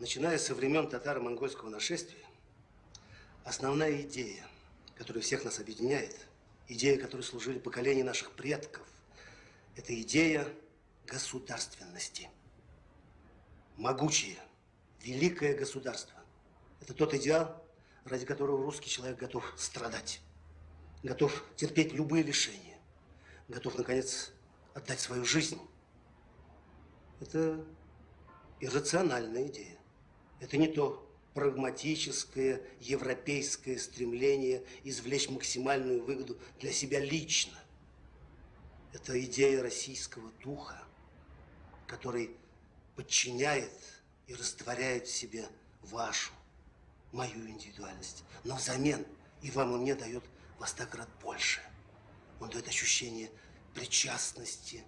начиная со времен татаро-монгольского нашествия, основная идея, которая всех нас объединяет, идея, которой служили поколения наших предков, это идея государственности. Могучее, великое государство. Это тот идеал, ради которого русский человек готов страдать, готов терпеть любые лишения, готов, наконец, отдать свою жизнь. Это иррациональная идея. Это не то прагматическое европейское стремление извлечь максимальную выгоду для себя лично. Это идея российского духа, который подчиняет и растворяет в себе вашу, мою индивидуальность. Но взамен и вам, и мне дает во сто крат больше. Он дает ощущение причастности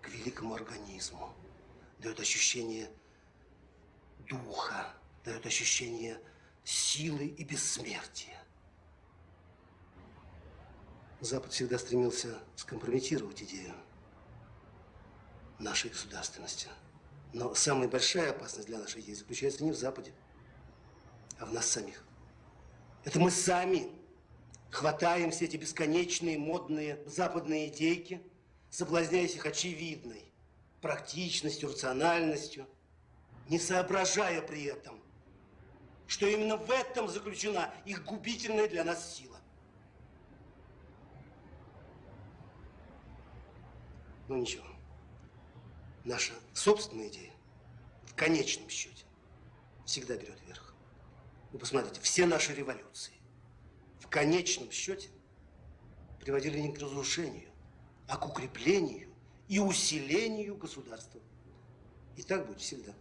к великому организму, дает ощущение духа, дает ощущение силы и бессмертия. Запад всегда стремился скомпрометировать идею нашей государственности. Но самая большая опасность для нашей идеи заключается не в Западе, а в нас самих. Это мы сами хватаем все эти бесконечные модные западные идейки, соблазняясь их очевидной практичностью, рациональностью, не соображая при этом, что именно в этом заключена их губительная для нас сила. Но ничего, наша собственная идея в конечном счете всегда берет верх. Вы посмотрите, все наши революции в конечном счете приводили не к разрушению, а к укреплению и усилению государства. И так будет всегда.